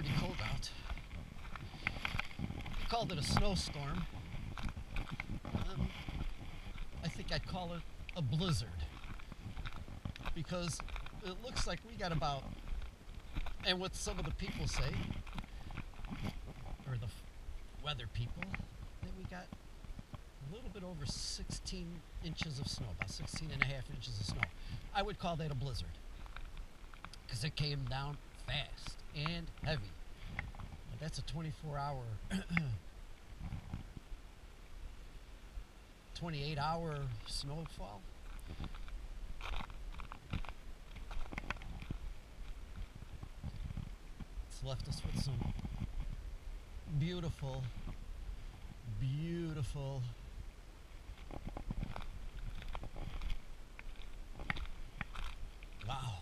pretty cold out. Called it a snowstorm. Um, I think I'd call it a blizzard because it looks like we got about, and what some of the people say, or the weather people, that we got a little bit over 16 inches of snow, about 16 and a half inches of snow. I would call that a blizzard because it came down fast and heavy. That's a 24 hour, 28 hour snowfall. It's left us with some beautiful, beautiful Wow.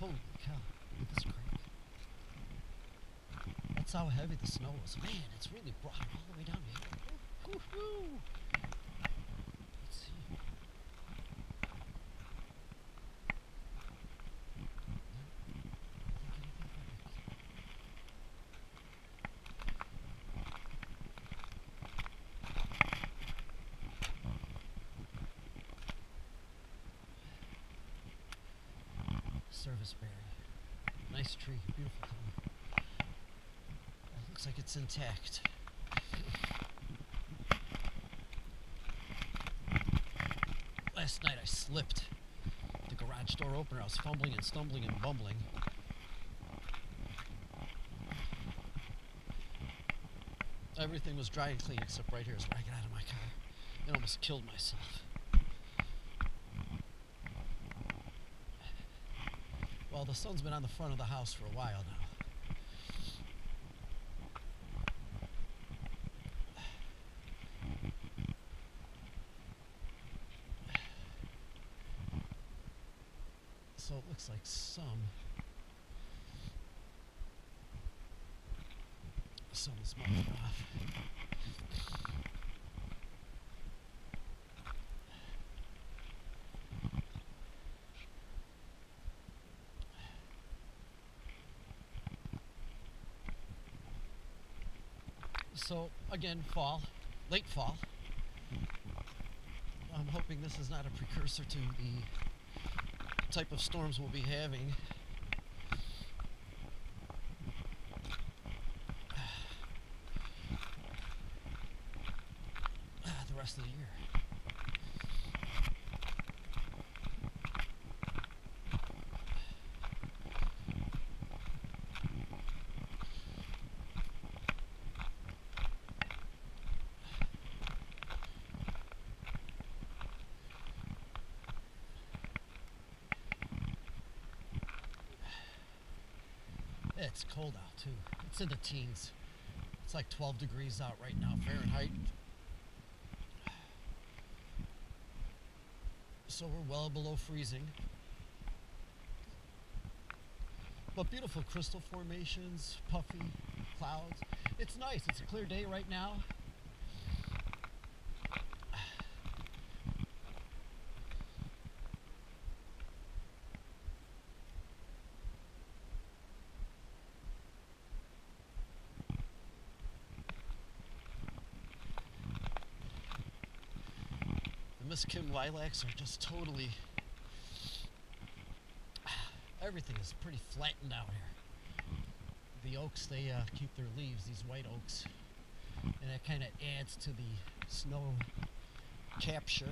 Holy cow. Look at this. That's how heavy the snow was. Man, it's really brought all the way down here. Let's see. Serviceberry. Nice tree, beautiful color. Looks like it's intact. Last night I slipped. The garage door opener. I was fumbling and stumbling and bumbling. Everything was dry and clean except right here is where I got out of my car and almost killed myself. Well, the sun's been on the front of the house for a while now. So it looks like some is melting off. So again, fall, late fall. I'm hoping this is not a precursor to the type of storms we'll be having. The rest of the year. It's cold out too. It's in the teens. It's like 12 degrees out right now, Fahrenheit. So we're well below freezing. But beautiful crystal formations, puffy clouds. It's nice. It's a clear day right now. The Miss Kim lilacs are just totally. Everything is pretty flattened out here. The oaks, they uh, keep their leaves, these white oaks, and that kind of adds to the snow capture.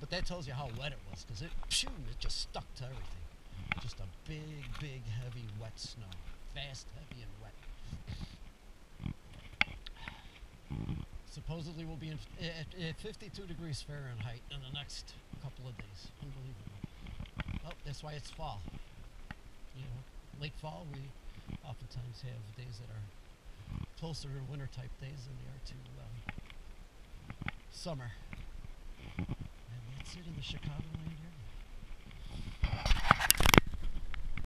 But that tells you how wet it was, because it, phew, it just stuck to everything. Just a big, big, heavy, wet snow. Fast, heavy, and wet. Supposedly we'll be in, at, at 52 degrees Fahrenheit in the next couple of days. Unbelievable. Oh, that's why it's fall. You know, late fall, we oftentimes have days that are closer to winter type days than they are to um, summer. And that's it in the Chicagoland